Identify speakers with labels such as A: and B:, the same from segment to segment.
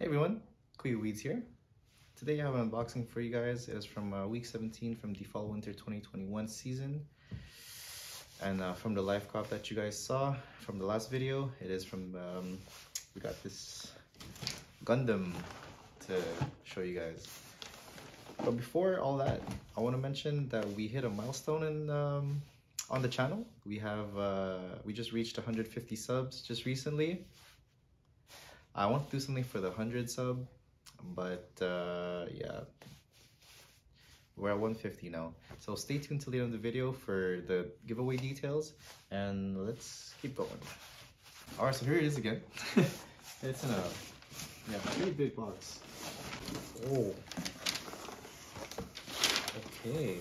A: Hey everyone, Kuya Weeds here. Today I have an unboxing for you guys. It is from uh, week 17 from the Fall Winter 2021 season. And uh, from the live crop that you guys saw from the last video, it is from, um, we got this Gundam to show you guys. But before all that, I want to mention that we hit a milestone in, um, on the channel. We have, uh, we just reached 150 subs just recently. I want to do something for the 100 sub, but uh, yeah, we're at 150 now. So stay tuned till the end of the video for the giveaway details, and let's keep going. All right, so here it is again. it's in a yeah pretty big box. Oh, okay.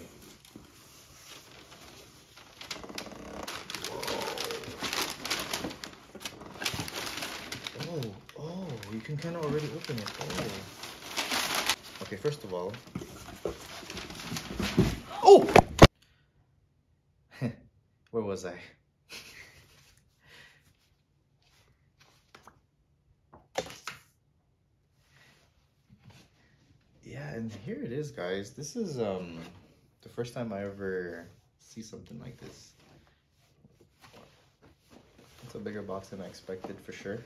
A: Oh, oh, you can kind of already open it. Oh. Okay, first of all. Oh! Where was I? yeah, and here it is, guys. This is um the first time I ever see something like this. It's a bigger box than I expected for sure.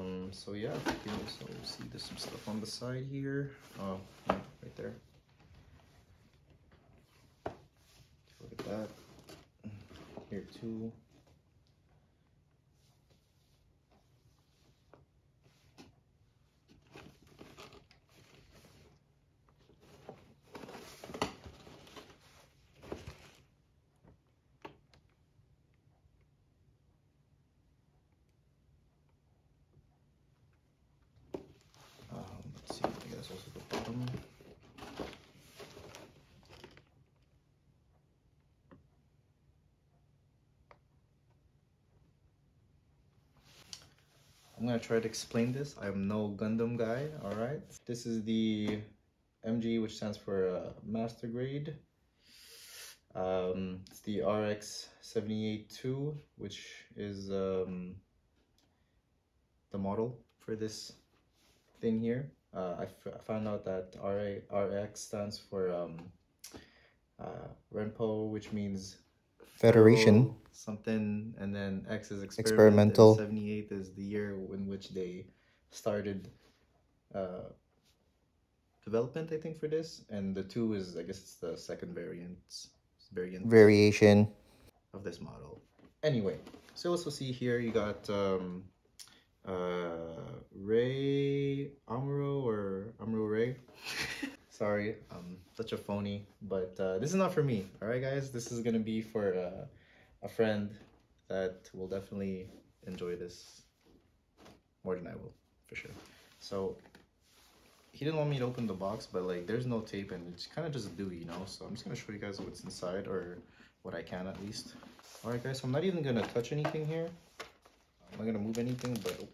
A: Um, so yeah, you also see there's some stuff on the side here. Oh, yeah, right there. Look at that. Here too. Um, let's see, I guess also the I'm gonna try to explain this. I'm no Gundam guy, alright? This is the MG, which stands for uh, Master Grade. Um, it's the RX 78-2, which is um, the model for this thing here. Uh, I, I found out that RA, RX stands for um, uh, Renpo, which means
B: Federation.
A: something, and then X is experiment,
B: Experimental.
A: and 78 is the year in which they started uh, development, I think, for this, and the two is, I guess, it's the second variant variant
B: Variation.
A: of this model. Anyway, so also see here you got um, uh, Ray Amuro or Amuro Ray. Sorry, I'm such a phony, but uh, this is not for me. All right, guys, this is gonna be for uh, a friend that will definitely enjoy this more than I will, for sure. So he didn't want me to open the box, but like there's no tape and it's kind of just a do, you know. So I'm just gonna show you guys what's inside or what I can at least. All right, guys. So I'm not even gonna touch anything here. I'm not gonna move anything, but oh.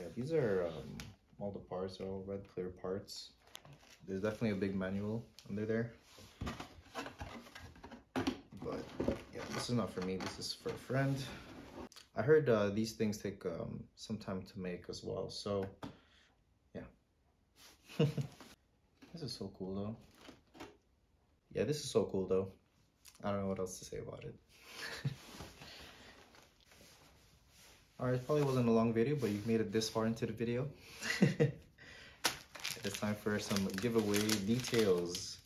A: yeah, these are um, all the parts are all red clear parts. There's definitely a big manual under there. But yeah, this is not for me. This is for a friend. I heard uh, these things take um, some time to make as well. So yeah. this is so cool though. Yeah, this is so cool though. I don't know what else to say about it. Alright, probably wasn't a long video, but you've made it this far into the video. it's time for some giveaway details.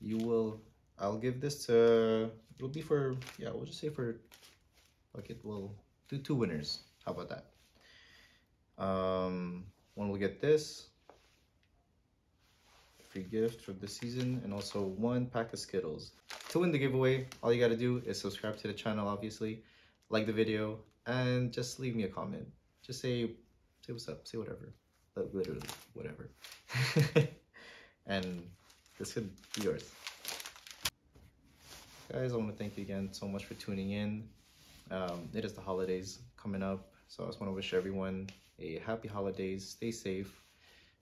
A: You will, I'll give this to, it'll be for, yeah, we'll just say for, okay, we'll do two winners. How about that? Um, one will get this, free gift for the season, and also one pack of Skittles. To win the giveaway, all you gotta do is subscribe to the channel, obviously, like the video, and just leave me a comment. Just say, say what's up, say whatever, like literally whatever. and this could be yours. Guys, I want to thank you again so much for tuning in. Um, it is the holidays coming up, so I just want to wish everyone a happy holidays. Stay safe.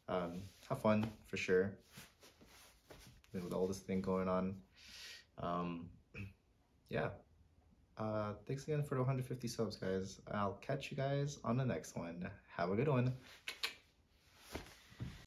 A: Um, have fun for sure. With all this thing going on. Um, yeah. Uh, thanks again for the 150 subs, guys. I'll catch you guys on the next one. Have a good one.